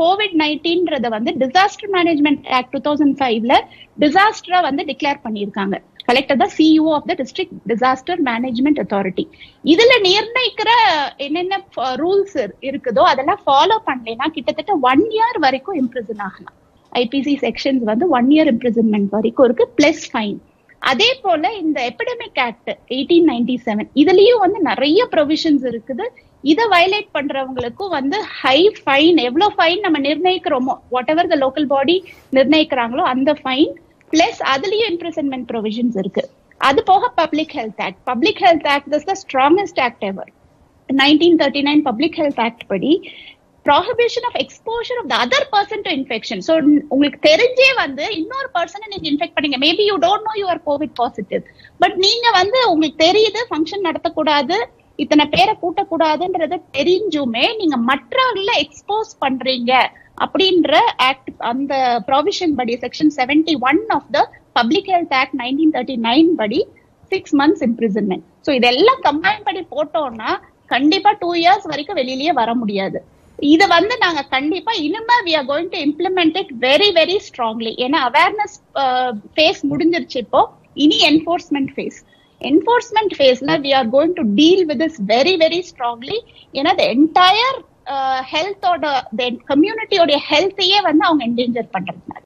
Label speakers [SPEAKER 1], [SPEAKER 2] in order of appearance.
[SPEAKER 1] Covid நைன்டீன்றத வந்து disaster management act two thousand ஃபைவ்ல டிசாஸ்டரா வந்து டிக்ளேர் பண்ணியிருக்காங்க. கலெக்டர் தான் CEO of the district disaster management authority இதுல நிர்ணயிக்கிற என்னென்ன uh, ரூல்ஸ் இருக்குதோ அதெல்லாம் ஃபாலோ பண்ணலைன்னா கிட்டத்தட்ட ஒன் இயர் வரைக்கும் இம்ப்ரிசன் ஆகலாம். ஐபிசி செக்ஷன்ஸ் வந்து ஒன் இயர் இம்ப்ரிசன்மெண்ட் வரைக்கும் இருக்கு பிளஸ் ஃபைன் அதே போல இந்த epidemic act eighteen ninety seven இதுலயும் வந்து நிறைய ப்ரொவிஷன்ஸ் இருக்குது. இதை வயலேட் பண்றவங்களுக்கும் வந்து ஹை ஃபைன் எவ்வளவு ஃபைன் நம்ம நிர்ணயிக்கிறோமோ what ever the local body நிர்ணயிக்கிறாங்களோ அந்த ஃபைன் பிளஸ் அதுலயும் இம்ப்ரெசன்மெண்ட் ப்ரொவிஷன்ஸ் இருக்கு. அது போக public health act public health act is the strongest act ever nineteen thirty nine public health act படி prohibition of exposure of the other person to infection so உங்களுக்கு தெரிஞ்சே வந்து இன்னொரு பர்சனை நீங்க இன்ஃபெக்ட் பண்ணீங்க. Maybe you don't know you're Covid positive but நீங்க வந்து உங்களுக்கு தெரியுது ஃபங்க்ஷன் நடத்தக்கூடாது இத்தனை பேரை கூட்டக்கூடாதுன்றது தெரிஞ்சுமே நீங்க மற்றவர்கள எக்ஸ்போஸ் பண்றீங்க அப்படின்ற ஆக்ட் அந்த ப்ரொவிஷன் படி section seventy one of the public health act nineteen thirty nine படி சிக்ஸ் மந்த்ஸ் இம்ப்ரிசன்மெண்ட் ஸோ இதெல்லாம் கம்பைன் பண்ணி போட்டோம்னா கண்டிப்பா டூ இயர்ஸ் வரைக்கும் வெளியிலேயே வர முடியாது. இத வந்து நாங்க கண்டிப்பா இனிமே we are going to implement it very very strongly ஏன்னா அவேர்னஸ் ஃபேஸ் முடிஞ்சிருச்சு இப்போ. இனி என்போர்ஸ்மெண்ட் ஃபேஸ் என்போர்ஸ்மெண்ட் ஃபேஸ்ல we are going to deal with this very very strongly ஏன்னா த என்டையர் ஹெல்த்தோட கம்யூனிட்டியோட ஹெல்த்தையே வந்து அவங்க என்டேஞ்சர் பண்றதுனால.